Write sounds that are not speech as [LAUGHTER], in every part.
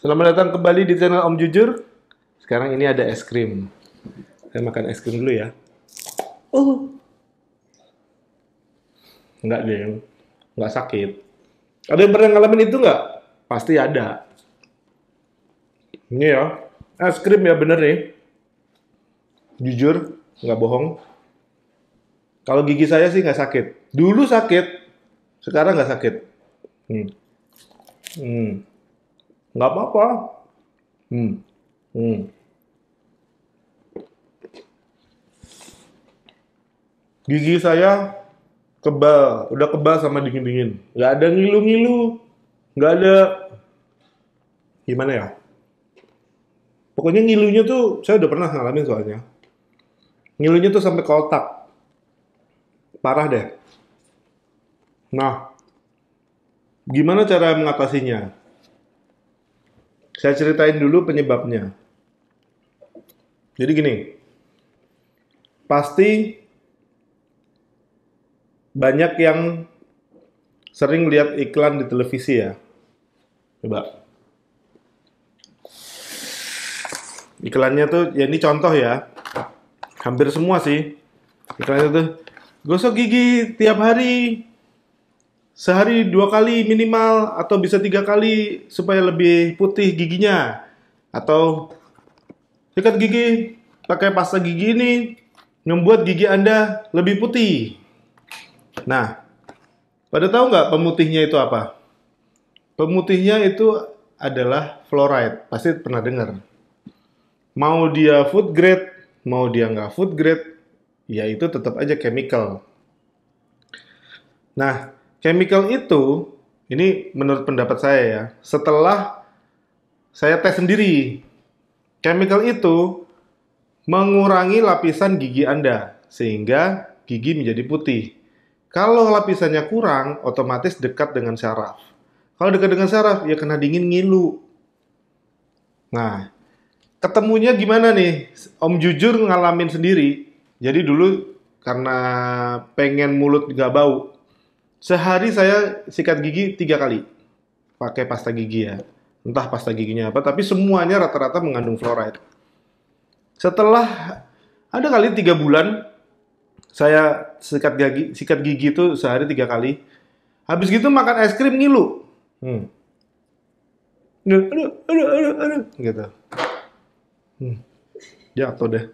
Selamat datang kembali di channel Om Jujur. Sekarang ini ada es krim. Saya makan es krim dulu ya. Oh. Enggak deh, enggak sakit. Ada yang pernah ngalamin itu nggak? Pasti ada. Ini ya, es krim ya bener nih. Jujur, nggak bohong. Kalau gigi saya sih nggak sakit. Dulu sakit, sekarang nggak sakit. Hmm. Hmm. Nggak apa-apa. Hmm. Hmm. Gigi saya kebal, udah kebal sama dingin-dingin. Nggak ada ngilu-ngilu, nggak ada gimana ya? Pokoknya ngilunya tuh saya udah pernah ngalamin soalnya. Ngilunya tuh sampai ke otak. Parah deh. Nah, gimana cara mengatasinya? Saya ceritain dulu penyebabnya. Jadi gini, pasti banyak yang sering lihat iklan di televisi ya. Coba. Iklannya tuh, ya ini contoh ya. Hampir semua sih. Iklannya tuh, gosok gigi tiap hari, sehari dua kali minimal atau bisa tiga kali supaya lebih putih giginya. Atau sikat gigi pakai pasta gigi ini membuat gigi anda lebih putih. Nah pada tahu nggak pemutihnya itu apa? Pemutihnya itu adalah fluoride. Pasti pernah dengar. Mau dia food grade mau dia nggak food grade ya itu tetap aja chemical. Nah chemical itu, ini menurut pendapat saya ya, setelah saya tes sendiri, chemical itu mengurangi lapisan gigi Anda, sehingga gigi menjadi putih. Kalau lapisannya kurang, otomatis dekat dengan syaraf. Kalau dekat dengan syaraf, ya kena dingin ngilu. Nah, ketemunya gimana nih? Om jujur ngalamin sendiri. Jadi dulu karena pengen mulut nggak bau, Sehari saya sikat gigi tiga kali pakai pasta gigi ya. Entah pasta giginya apa, tapi semuanya rata-rata mengandung fluoride. Setelah ada kali tiga bulan saya sikat gigi, sikat gigi itu sehari tiga kali. Habis gitu makan es krim ngilu. Hmm. Aduh, aduh, aduh, aduh, gitu. Hmm. Jatuh deh.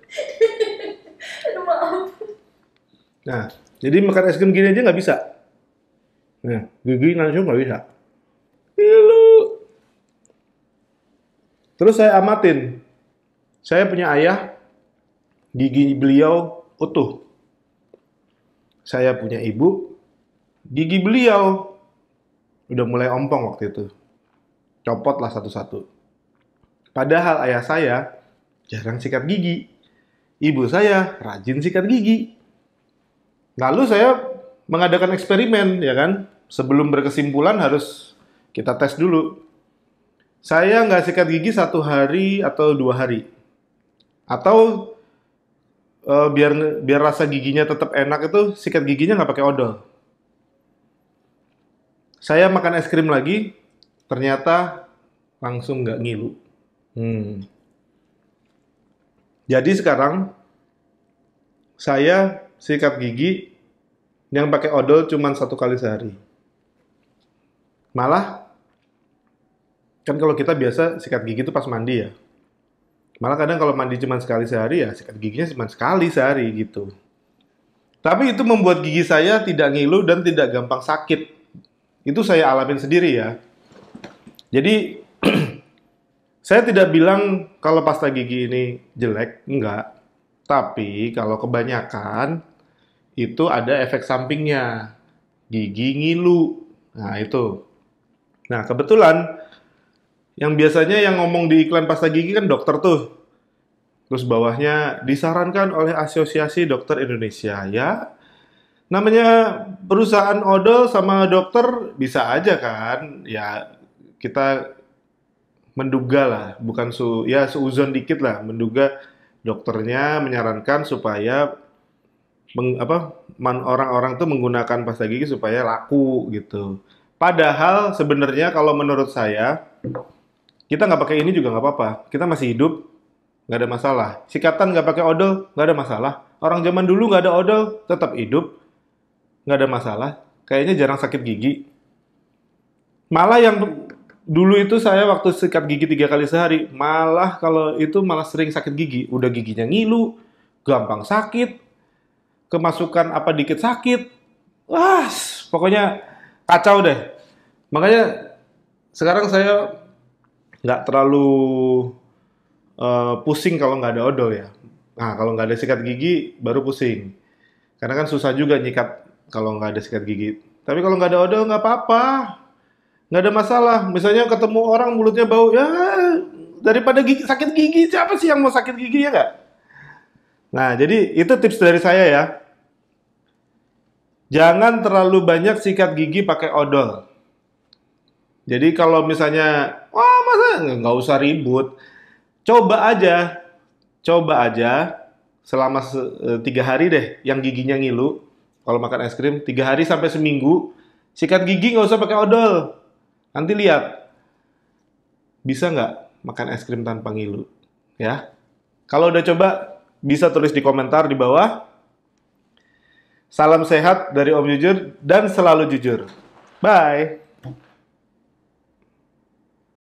[LAUGHS] Maaf. Nah, jadi makan es krim gini aja nggak bisa. Nah, gigi langsung nggak bisa. Pilu. Terus saya amatin. Saya punya ayah, gigi beliau utuh. Saya punya ibu, gigi beliau udah mulai ompong waktu itu. Copot lah satu-satu. Padahal ayah saya jarang sikat gigi. Ibu saya rajin sikat gigi. Lalu saya mengadakan eksperimen, ya kan? Sebelum berkesimpulan harus kita tes dulu. Saya nggak sikat gigi satu hari atau dua hari. Atau eh, biar biar rasa giginya tetap enak itu sikat giginya nggak pakai odol. Saya makan es krim lagi, ternyata langsung nggak ngilu. Hmm. Jadi sekarang saya sikat gigi yang pakai odol cuma satu kali sehari. Malah, kan kalau kita biasa sikat gigi itu pas mandi ya. Malah kadang kalau mandi cuma sekali sehari ya sikat giginya cuma sekali sehari gitu. Tapi itu membuat gigi saya tidak ngilu dan tidak gampang sakit. Itu saya alamin sendiri ya. Jadi [CLEARS THROAT] saya tidak bilang kalau pasta gigi ini jelek, enggak. Tapi kalau kebanyakan itu ada efek sampingnya. Gigi ngilu. Nah, itu. Nah, kebetulan yang biasanya yang ngomong di iklan pasta gigi kan dokter tuh. Terus bawahnya disarankan oleh Asosiasi Dokter Indonesia. Ya, namanya perusahaan odol sama dokter bisa aja kan. Ya, kita menduga lah, bukan su ya seuzon dikit lah, menduga dokternya menyarankan supaya meng, apa orang-orang tuh menggunakan pasta gigi supaya laku gitu. Padahal sebenarnya kalau menurut saya Kita nggak pakai ini juga nggak apa-apa. Kita masih hidup, nggak ada masalah. Sikatan nggak pakai odol, nggak ada masalah. Orang zaman dulu nggak ada odol, tetap hidup, nggak ada masalah. Kayaknya jarang sakit gigi. Malah yang dulu itu saya waktu sikat gigi tiga kali sehari, malah kalau itu malah sering sakit gigi. Udah giginya ngilu, gampang sakit, kemasukan apa dikit sakit. Wah, pokoknya kacau deh. Makanya sekarang saya nggak terlalu uh, pusing kalau nggak ada odol ya. Nah, kalau nggak ada sikat gigi baru pusing. Karena kan susah juga nyikat kalau nggak ada sikat gigi. Tapi kalau nggak ada odol nggak apa-apa nggak ada masalah. Misalnya ketemu orang mulutnya bau, ya daripada gigi, sakit gigi, siapa sih yang mau sakit gigi ya nggak? Nah, jadi itu tips dari saya ya. Jangan terlalu banyak sikat gigi pakai odol. Jadi kalau misalnya, wah masa nggak usah ribut, coba aja, coba aja selama e, tiga hari deh yang giginya ngilu. Kalau makan es krim tiga hari sampai seminggu, sikat gigi nggak usah pakai odol. Nanti lihat, bisa nggak makan es krim tanpa ngilu? Ya, kalau udah coba, bisa tulis di komentar di bawah. Salam sehat dari Om Jujur dan selalu jujur. Bye.